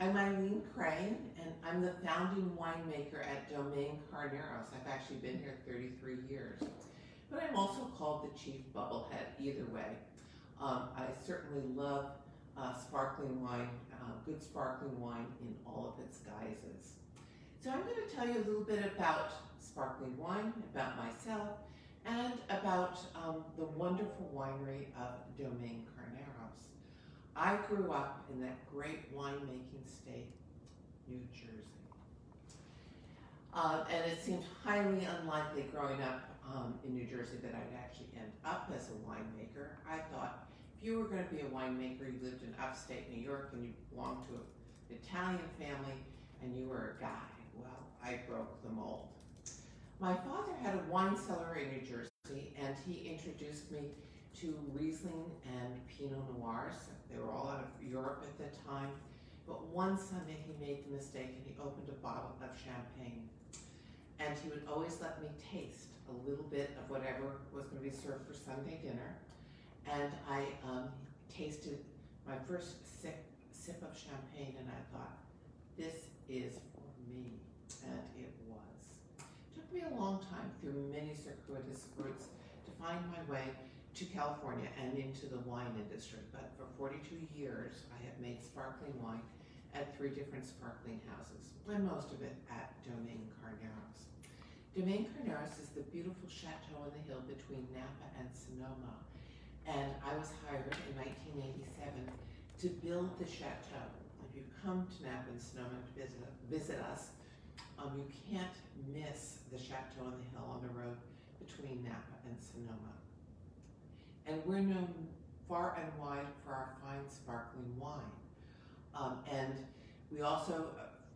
I'm Eileen Crane, and I'm the founding winemaker at Domaine Carneros. I've actually been here 33 years. But I'm also called the chief bubblehead, either way. Um, I certainly love uh, sparkling wine, uh, good sparkling wine in all of its guises. So I'm going to tell you a little bit about sparkling wine, about myself, and about um, the wonderful winery of Domaine Carneros. I grew up in that great winemaking state, New Jersey. Uh, and it seemed highly unlikely growing up um, in New Jersey that I'd actually end up as a winemaker. I thought if you were going to be a winemaker, you lived in upstate New York and you belonged to an Italian family and you were a guy. Well, I broke the mold. My father had a wine cellar in New Jersey and he introduced me to Riesling and Pinot Noirs. They were all out of Europe at the time. But one Sunday he made the mistake and he opened a bottle of champagne. And he would always let me taste a little bit of whatever was going to be served for Sunday dinner. And I um, tasted my first sip, sip of champagne and I thought, this is for me. And it was. It took me a long time through many circuitous routes to find my way to California and into the wine industry. But for 42 years, I have made sparkling wine at three different sparkling houses, and most of it at Domaine Carneros. Domaine Carneros is the beautiful chateau on the hill between Napa and Sonoma. And I was hired in 1987 to build the chateau. If you come to Napa and Sonoma to visit, visit us, um, you can't miss the chateau on the hill on the road between Napa and Sonoma. And we're known far and wide for our fine sparkling wine. Um, and we also,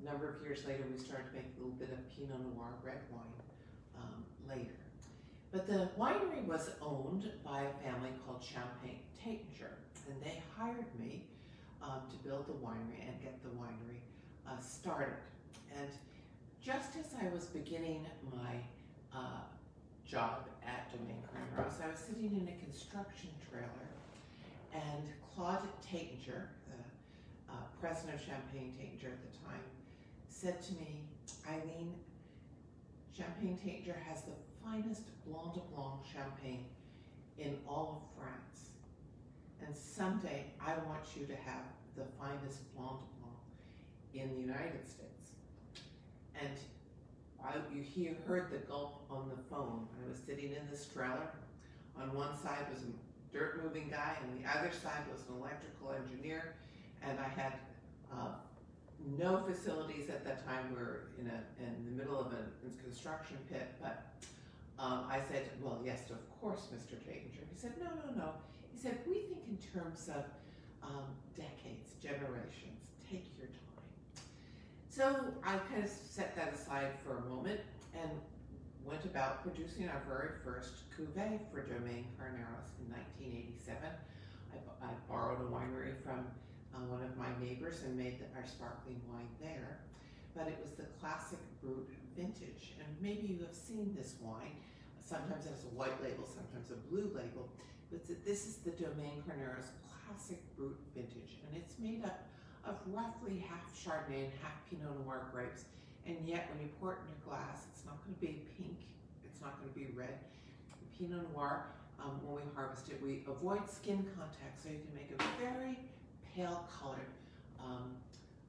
a number of years later, we started to make a little bit of Pinot Noir red wine um, later. But the winery was owned by a family called Champagne Taittinger, and they hired me um, to build the winery and get the winery uh, started. And just as I was beginning my uh, job at Domaine Carneros. I was sitting in a construction trailer, and Claude Taittinger, the uh, president of Champagne Taittinger at the time, said to me, Eileen, Champagne Taittinger has the finest Blanc de Blanc champagne in all of France. And someday I want you to have the finest Blanc de Blanc in the United States. And I, you hear, heard the gulp on the phone. I was sitting in this trailer. On one side was a dirt moving guy, and the other side was an electrical engineer. And I had uh, no facilities at that time. We were in, a, in the middle of a construction pit, but um, I said, well, yes, of course, Mr. Taittinger. He said, no, no, no. He said, we think in terms of um, decades, generations. Take your time. So I kind of set that aside for a moment and went about producing our very first cuvee for Domaine Carneros in 1987. I, I borrowed a winery from uh, one of my neighbors and made the, our sparkling wine there. But it was the classic brut vintage. And maybe you have seen this wine. Sometimes it has a white label, sometimes a blue label. But this is the Domaine Carneros classic brut vintage. And it's made up of roughly half Chardonnay and half Pinot Noir grapes. And yet when you pour it in your glass, it's not going to be pink. It's not going to be red. The Pinot Noir, um, when we harvest it, we avoid skin contact so you can make a very pale colored um,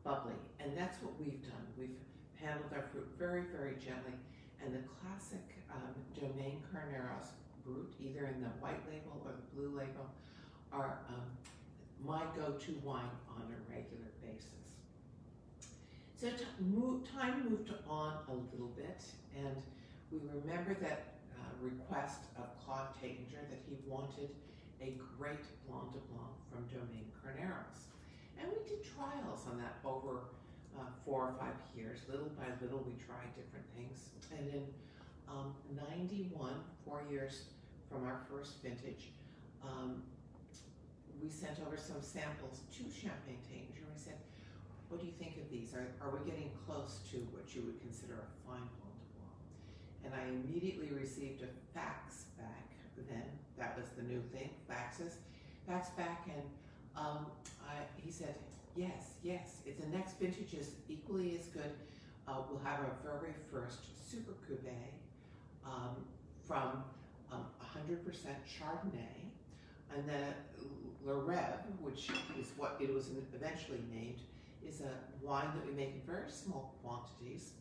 bubbly. And that's what we've done. We've handled our fruit very, very gently. And the classic um, Domaine Carneros Brut, either in the white label or the blue label, are um, my go-to wine on a regular basis. So time moved on a little bit, and we remember that uh, request of Claude Taittinger that he wanted a great Blanc de Blanc from Domaine Carneros. And we did trials on that over uh, four or five years. Little by little, we tried different things. And in um, 91, four years from our first vintage, um, we sent over some samples to Champagne Taittinger. We said, what do you think of these? Are, are we getting close to what you would consider a fine Blanc de? And I immediately received a fax back then. That was the new thing, faxes. Fax back and um, I, he said, Yes, yes. It's the next vintage is equally as good. Uh, we'll have our very first Super Cuvée um, from um, 100% Chardonnay, and then Le Rêve, which is what it was eventually named, is a wine that we make in very small quantities.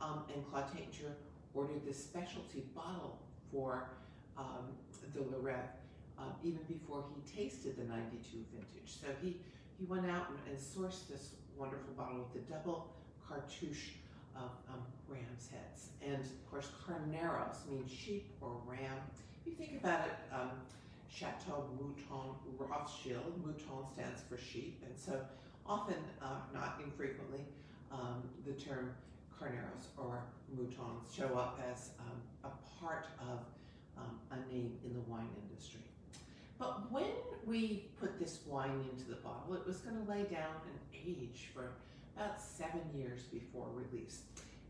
Um, and Claude Taittinger ordered this specialty bottle for um, the Le Rêve uh, even before he tasted the 92 vintage. So he, he went out and, and sourced this wonderful bottle with the double cartouche of um, ram's heads. And of course, carneros means sheep or ram. If you think about it, um, Chateau Mouton Rothschild, Mouton stands for sheep, and so often, uh, not infrequently, um, the term carneros or moutons show up as um, a part of um, a name in the wine industry. But when we put this wine into the bottle, it was going to lay down and age for about seven years before release.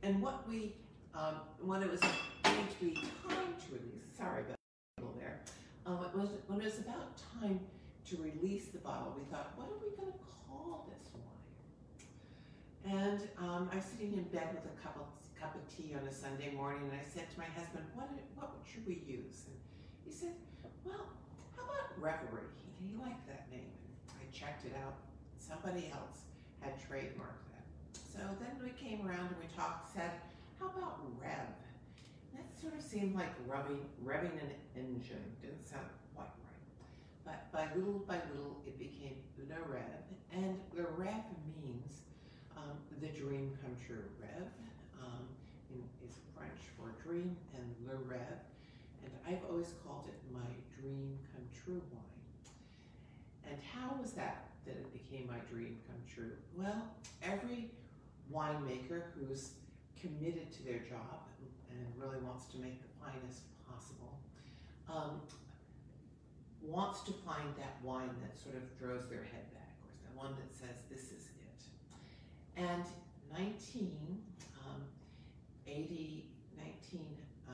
And what we, um, when it was going to be time to release, sorry about um, it was, when it was about time to release the bottle, we thought, what are we going to call this wine? And um, I was sitting in bed with a cup of, cup of tea on a Sunday morning, and I said to my husband, what, what should we use? And he said, well, how about Reverie? He, liked that name. And I checked it out. Somebody else had trademarked that. So then we came around and we talked, said, how about Rêve? Sort of seemed like rubbing, revving an engine. Didn't sound quite right. But by little by little, it became Le Rêve. And Le Rêve means um, the dream come true. Rev um, is French for dream, and Le Rev. And I've always called it my dream come true wine. And how was that that it became my dream come true? Well, every winemaker who's committed to their job and really wants to make the finest possible, um, wants to find that wine that sort of throws their head back, or the one that says, this is it. And 19, um, 80, 19, uh,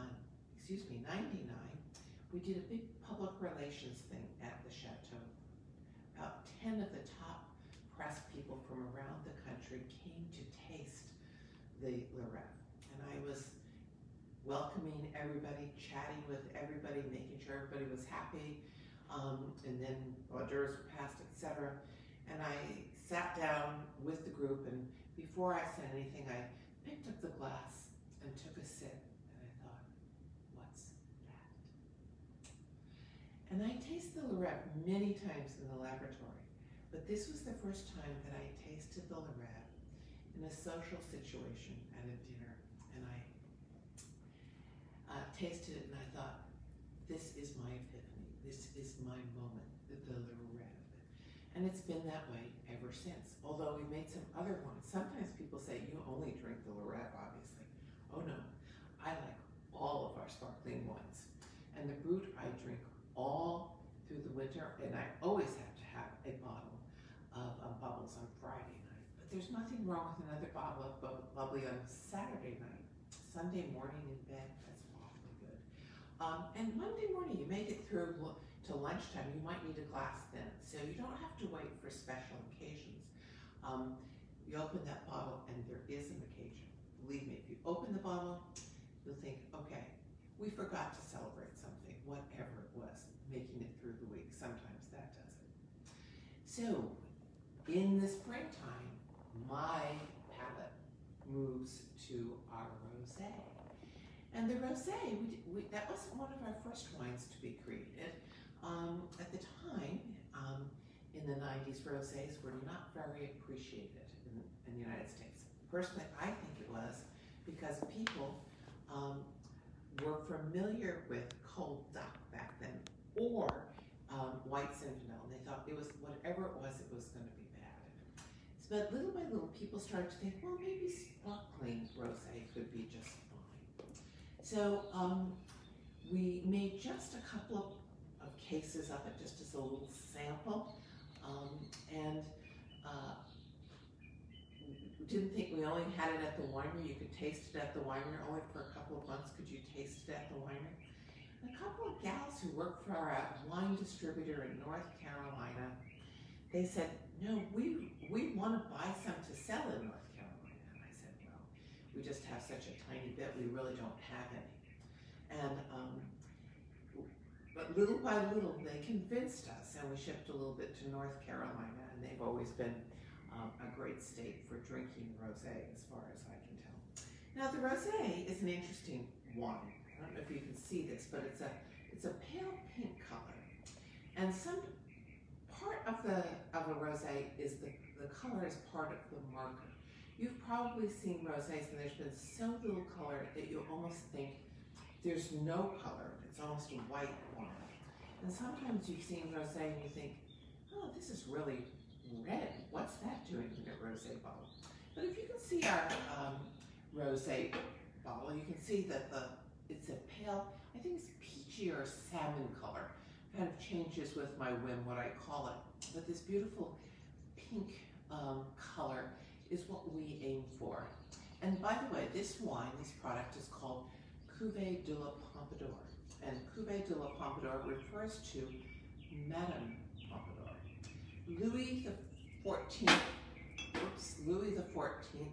excuse me, 99, we did a big public relations thing at the Chateau. About 10 of the top press people from around the country came to taste the Rêve. And I was welcoming everybody, chatting with everybody, making sure everybody was happy. Um, and then hors d'oeuvres were passed, etc. And I sat down with the group, and before I said anything, I picked up the glass and took a sip, and I thought, what's that? And I tasted the Rêve many times in the laboratory, but this was the first time that I tasted the Rêve in a social situation at a uh, tasted it and I thought, this is my epiphany. This is my moment, the, the Le Rêve. And it's been that way ever since. Although we've made some other ones. Sometimes people say, you only drink the Le Rêve, obviously. Oh no, I like all of our sparkling ones. And the Brut I drink all through the winter, and I always have to have a bottle of um, bubbles on Friday night. But there's nothing wrong with another bottle of bu bubbly on Saturday night. Sunday morning in bed. Um, and Monday morning, you make it through to lunchtime, you might need a glass then. So you don't have to wait for special occasions. Um, you open that bottle and there is an occasion. Believe me, if you open the bottle, you'll think, okay, we forgot to celebrate something, whatever it was, making it through the week. Sometimes that does it. So in the springtime, my palate moves to our rosé. And the rosé, we, we, that wasn't one of our first wines to be created. Um, at the time, um, in the 90s, rosés were not very appreciated in, in, the United States. Personally, I think it was because people um, were familiar with cold duck back then, or um, white Zinfandel, and they thought it was, whatever it was, it was going to be bad. But little by little, people started to think, well, maybe sparkling rosé could be just so um, we made just a couple of, of, cases of it, just as a little sample, um, and uh, didn't think we only had it at the winery. You could taste it at the winery. Only for a couple of months could you taste it at the winery. A couple of gals who work for a wine distributor in North Carolina, they said, no, we, we want to buy some to sell in North Carolina. And I said, well, just have such a tiny bit, we really don't have any. And, um, but little by little, they convinced us, and we shipped a little bit to North Carolina, and they've always been um, a great state for drinking rosé, as far as I can tell. Now, the rosé is an interesting wine. I don't know if you can see this, but it's a it's a pale pink color, and some part of the of a rosé is the the color is part of the marker. You've probably seen rosés, and there's been so little color that you almost think there's no color. It's almost a white wine. And sometimes you've seen rosé and you think, oh, this is really red. What's that doing in a rosé bottle? But if you can see our um, rosé bottle, you can see that the it's a pale, I think it's peachy or salmon color. Kind of changes with my whim what I call it. But this beautiful pink um, color is what we aim for. And by the way, this wine, this product is called Cuvée de la Pompadour. And Cuvée de la Pompadour refers to Madame Pompadour. Louis the 14th, oops, Louis the 14th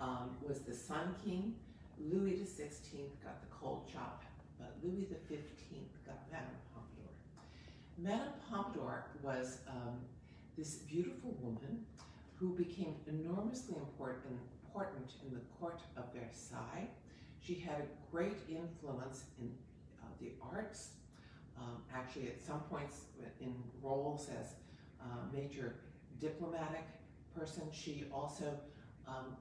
um, was the Sun King. Louis the 16th got the cold chop, but Louis the 15th got Madame Pompadour. Madame Pompadour was um, this beautiful woman who became enormously important, important in the court of Versailles she had a great influence in uh, the arts. Um, actually, at some points in roles as uh, major diplomatic person, she also um,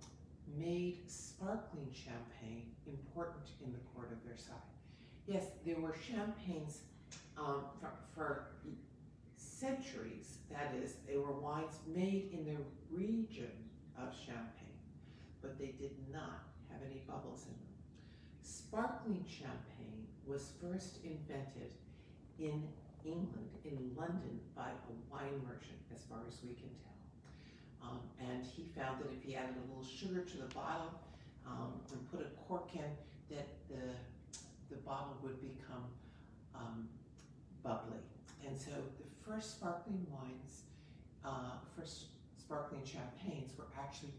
made sparkling champagne important in the court of Versailles. Yes, there were champagnes um, for, for centuries. That is, they were wines made in the region of Champagne, but they did not have any bubbles in them. Sparkling champagne was first invented in England, in London, by a wine merchant, as far as we can tell. Um, and he found that if he added a little sugar to the bottle um, and put a cork in, that the, the bottle would become um, bubbly. And so first sparkling wines, uh, first sparkling champagnes were actually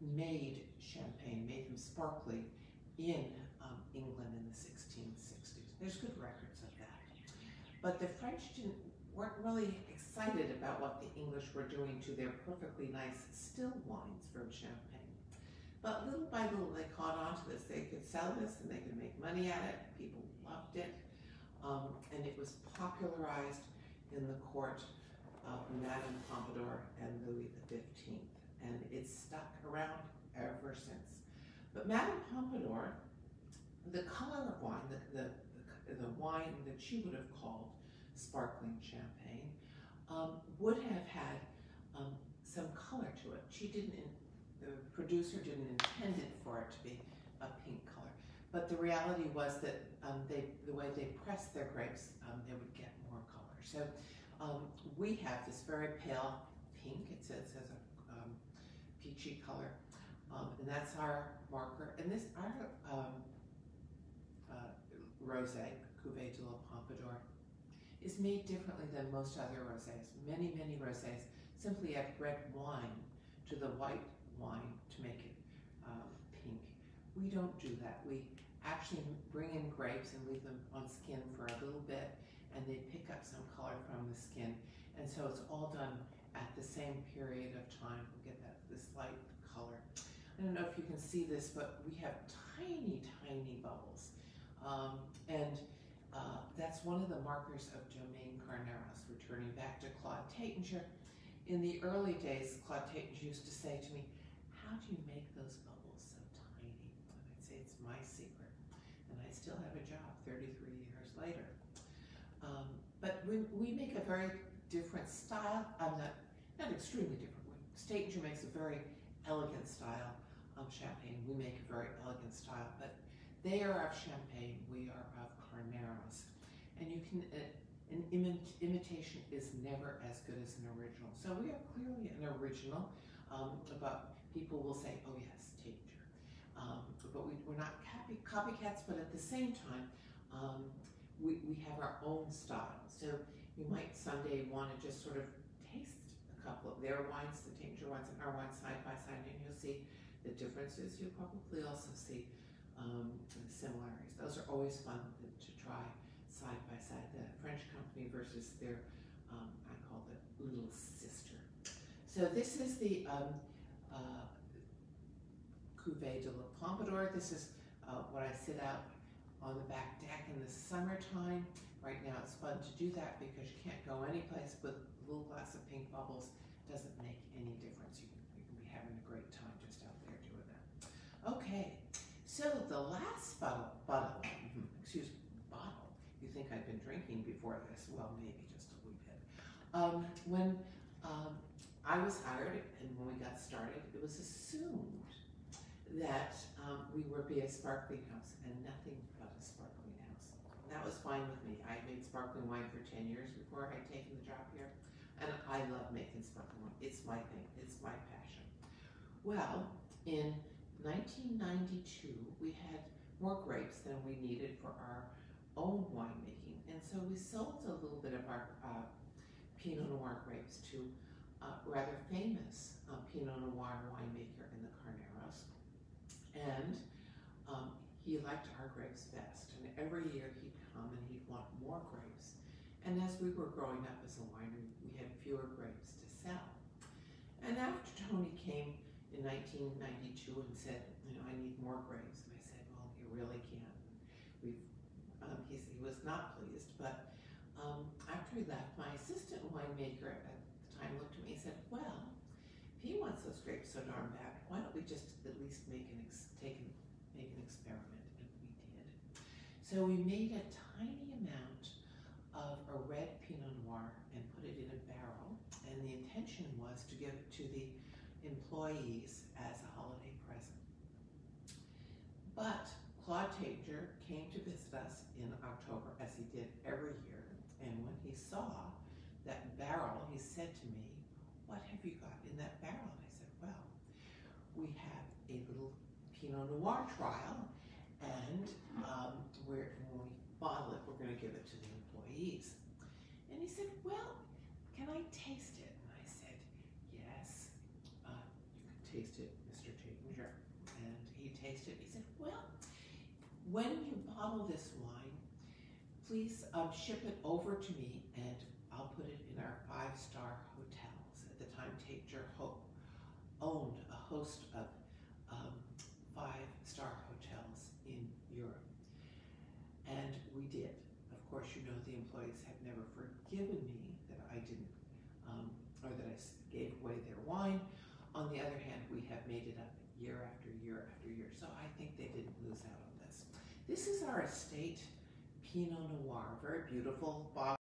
made champagne, made them sparkly in um, England in the 1660s. There's good records of that. But the French didn't, weren't really excited about what the English were doing to their perfectly nice still wines from Champagne. But little by little, they caught on to this. They could sell this and they could make money at it. People loved it. Um, and it was popularized in the court of Madame Pompadour and Louis XV. And it's stuck around ever since. But Madame Pompadour the color of wine, the, the, the, wine that she would have called sparkling champagne, um, would have had um, some color to it. She didn't, the producer didn't intend it for it to be a pink color. But the reality was that um, they, the way they pressed their grapes, um, they would get. So um, we have this very pale pink, it says has a um, peachy color, and that's our marker. And this, our rosé, Cuvée de la Pompadour, is made differently than most other rosés. Many, many rosés simply add red wine to the white wine to make it um, pink. We don't do that. We actually bring in grapes and leave them on skin for a little bit and they pick up some color from the skin. And so it's all done at the same period of time. We get that this light color. I don't know if you can see this, but we have tiny, tiny bubbles. Um, and uh, that's one of the markers of Domaine Carneros, returning back to Claude Taittinger. In the early days, Claude Taittinger used to say to me, how do you make those bubbles so tiny? And I'd say, it's my secret. And I still have a job 33 years later. Um, but we, we make a very different style. I'm not, not extremely different. Taittinger makes a very elegant style of champagne. We make a very elegant style, but they are of Champagne, we are of Carneros. And you can, uh, an imi imitation is never as good as an original. So we are clearly an original, um, but people will say, oh yes, Taittinger. Um, but we, are not copy, copycats, but at the same time, um, we, we have our own style. So you might someday want to just sort of taste a couple of their wines, the Taittinger wines and our wines side by side, and you'll see the differences. You'll probably also see um, similarities. Those are always fun to, to try side by side. The French company versus their, um, I call it little sister. So this is the um, uh, Cuvée de la Pompadour. This is uh, when I sit out on the back deck in the summertime. Right now it's fun to do that because you can't go anyplace with a little glass of pink bubbles. Doesn't make any difference. You can, you can be having a great time just out there doing that. Okay, so the last bottle, bottle, excuse me, bottle. You think I've been drinking before this? Well, maybe just a wee bit. Um, when um, I was hired and when we got started, it was assumed that um, we would be a sparkling house and nothing but a sparkling house. That was fine with me. I made sparkling wine for 10 years before I'd taken the job here, and I love making sparkling wine. It's my thing, it's my passion. Well, in 1992, we had more grapes than we needed for our own winemaking, and so we sold a little bit of our uh, Pinot Noir grapes to a rather famous uh, Pinot Noir winemaker in the Carneros, and um, he liked our grapes best. And every year he'd come and he'd want more grapes. And as we were growing up as a winery, we had fewer grapes to sell. And after Tony came in 1992 and said, you know, I need more grapes, and I said, well, you really can't. We've, um, he, was not pleased, but um, after he left, my assistant winemaker at the time looked at me and said, well, if he wants those grapes so darn bad, why don't we just at least make an ex- take an, make an experiment? And we did. So we made a tiny amount of a red Pinot Noir and put it in a barrel, and the intention was to give it to the employees as a holiday present. But Claude Taittinger came to visit us in October, as he did every year, and when he saw that barrel, he said to me, What have you got in that barrel? And I said, Well, we have a little Pinot Noir trial, and um, we're, when we bottle it, we're going to give it to the employees. And he said, Well, can I taste it? And I said, Yes, uh, you can taste it, Mr. Taittinger. And he tasted it. He said, Well, when you bottle this wine, please um, ship it over to me and I'll put it in our five star hotels. At the time, Taittinger Ho- owned a host of um, five star hotels in Europe. And we did. Of course, you know the employees have never forgiven me that I didn't, um, or I gave away their wine. On the other hand, we have made it up year after year after year, so I think they didn't lose out on this. This is our estate Pinot Noir, very beautiful bottle.